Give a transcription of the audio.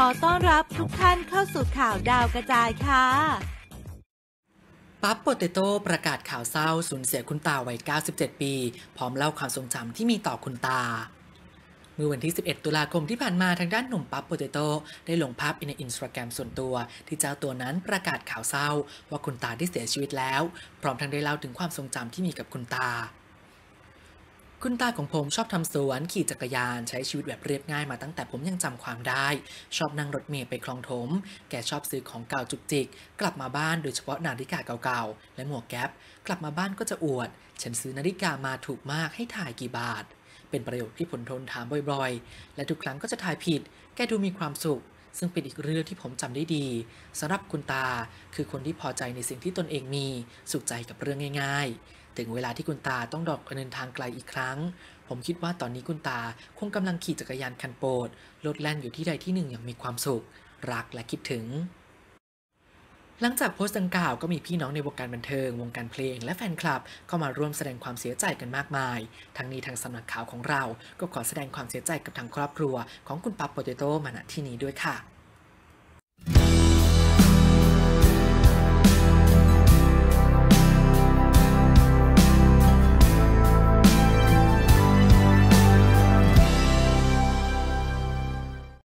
ขอต้อนรับทุกท่านเข้าสู่ข่าวดาวกระจายค่ะ ปั๊บโปเตโต้ประกาศข่าวเศร้าสูญเสียคุณตาวัย 97 ปี พร้อมเล่าความทรงจำที่มีต่อคุณตาเมื่อวันที่ 11 ตุลาคมที่ผ่านมาทางด้านหนุ่มปั๊บโปเตโต้ได้ลงภาพในอินสตาแกรมส่วนตัว ที่เจ้าตัวนั้นประกาศข่าวเศร้า ว่าคุณตาได้เสียชีวิตแล้ว พร้อมทั้งได้เล่าถึงความทรงจำที่มีกับคุณตา คุณตาของผมชอบทำสวนขี่จักรยานใช้ชีวิตแบบเรียบง่ายมาตั้งแต่ผมยังจำความได้ ชอบนั่งรถเมล์ไปคลองถม แกชอบซื้อของเก่าจุกจิก กลับมาบ้านโดยเฉพาะนาฬิกาเก่าๆ และหมวกแก๊ป กลับมาบ้านก็จะอวด ฉันซื้อนาฬิกามาถูกมากให้ถ่ายกี่บาท เป็นประโยคที่ผลทนถามบ่อยๆ และทุกครั้งก็จะถ่ายผิด แกดูมีความสุข ซึ่งเป็นอีกเรื่องที่ผมจำได้ดีสำหรับคุณตาคือคนที่พอใจในสิ่งที่ตนเองมี สุขใจกับเรื่องง่าย ๆ ถึงเวลาที่คุณตาต้องดอกเดินทางไกลอีกครั้ง ผมคิดว่าตอนนี้คุณตาคงกำลังขี่จักรยานคันโปรดรถแล่นอยู่ที่ใดที่หนึ่งอย่างมีความสุข รักและคิดถึง หลังจากโพสต์ดังกล่าวก็มีพี่น้องในวงการบันเทิง วงการเพลง และแฟนคลับเข้ามาร่วมแสดงความเสียใจกันมากมาย ทั้งนี้ทางสำนักข่าวของเรา ก็ขอแสดงความเสียใจกับทางครอบครัว ของคุณปั๊บโปเตโต้มาณที่นี้ด้วยค่ะ